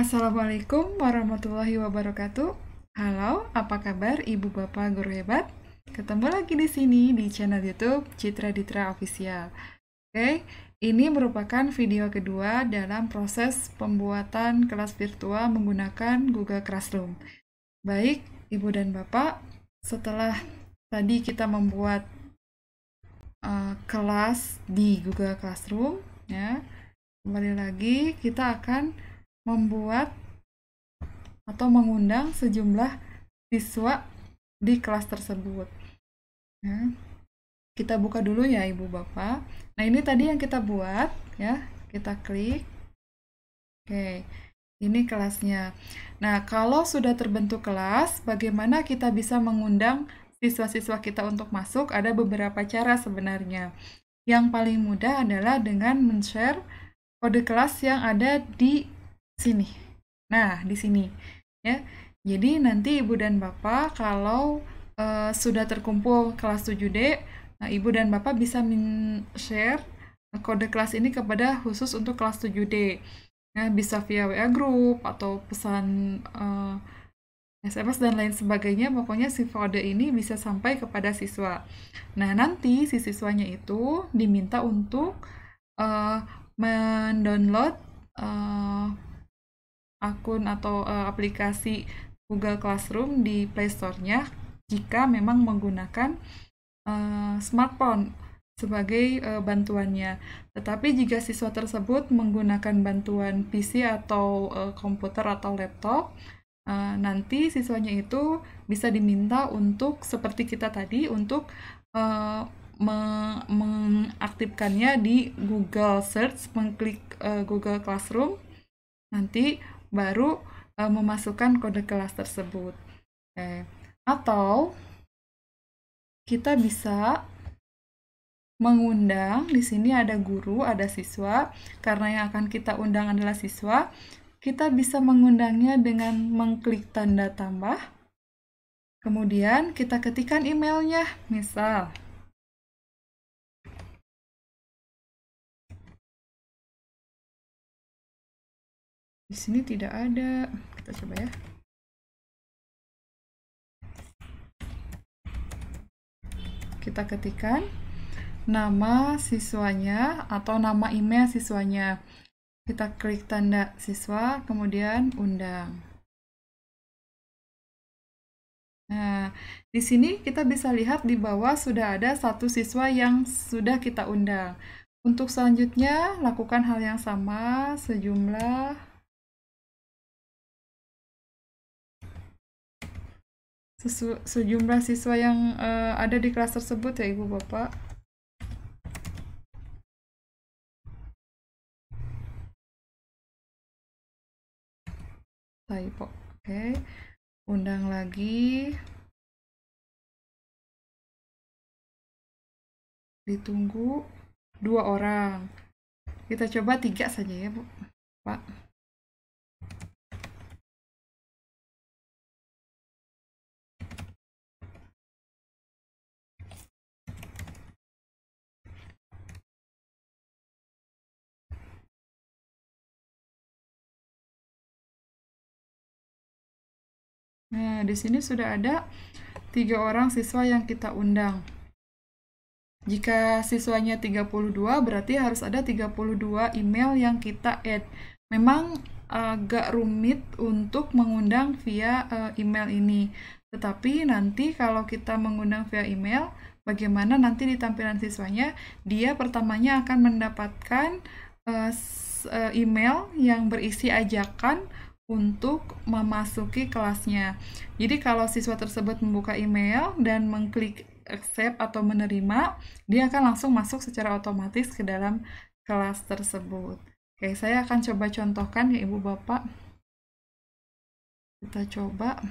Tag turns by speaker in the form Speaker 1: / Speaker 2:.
Speaker 1: Assalamualaikum warahmatullahi wabarakatuh. Halo, apa kabar Ibu Bapak guru hebat? Ketemu lagi di sini di channel YouTube Citra Ditra Official. Oke, ini merupakan video kedua dalam proses pembuatan kelas virtual menggunakan Google Classroom. Baik, Ibu dan Bapak, setelah tadi kita membuat uh, kelas di Google Classroom, ya, kembali lagi kita akan membuat atau mengundang sejumlah siswa di kelas tersebut. Ya. Kita buka dulu ya Ibu Bapak. Nah, ini tadi yang kita buat ya. Kita klik. Oke. Ini kelasnya. Nah, kalau sudah terbentuk kelas, bagaimana kita bisa mengundang siswa-siswa kita untuk masuk? Ada beberapa cara sebenarnya. Yang paling mudah adalah dengan men-share kode kelas yang ada di sini. Nah, di sini ya. Jadi nanti Ibu dan Bapak kalau uh, sudah terkumpul kelas 7D, nah Ibu dan Bapak bisa share kode kelas ini kepada khusus untuk kelas 7D. Nah, bisa via WA group atau pesan uh, eh, SMS dan lain sebagainya. Pokoknya si kode ini bisa sampai kepada siswa. Nah, nanti si siswanya itu diminta untuk uh, mendownload uh, akun atau uh, aplikasi Google Classroom di Play Store-nya jika memang menggunakan uh, smartphone sebagai uh, bantuannya. Tetapi jika siswa tersebut menggunakan bantuan PC atau uh, komputer atau laptop, uh, nanti siswanya itu bisa diminta untuk seperti kita tadi untuk uh, mengaktifkannya di Google Search, mengklik uh, Google Classroom, nanti baru uh, memasukkan kode kelas tersebut. Okay. Atau kita bisa mengundang di sini ada guru, ada siswa. Karena yang akan kita undang adalah siswa, kita bisa mengundangnya dengan mengklik tanda tambah. Kemudian kita ketikkan emailnya, misal Di sini tidak ada. Kita coba ya. Kita ketikkan nama siswanya atau nama email siswanya. Kita klik tanda siswa, kemudian undang. Nah, di sini kita bisa lihat di bawah sudah ada satu siswa yang sudah kita undang. Untuk selanjutnya, lakukan hal yang sama sejumlah sesu, sejumlah siswa yang uh, ada di kelas tersebut ya Ibu Bapak. Typo. Oke. Undang lagi. Ditunggu dua orang. Kita coba tiga saja ya, Bu. Pak. Nah, di sini sudah ada tiga orang siswa yang kita undang. Jika siswanya 32, berarti harus ada 32 email yang kita add. Memang agak rumit untuk mengundang via uh, email ini. Tetapi nanti kalau kita mengundang via email, bagaimana nanti di tampilan siswanya, dia pertamanya akan mendapatkan uh, email yang berisi ajakan untuk memasuki kelasnya. Jadi kalau siswa tersebut membuka email dan mengklik accept atau menerima, dia akan langsung masuk secara otomatis ke dalam kelas tersebut. Oke, saya akan coba contohkan ya Ibu Bapak. Kita coba.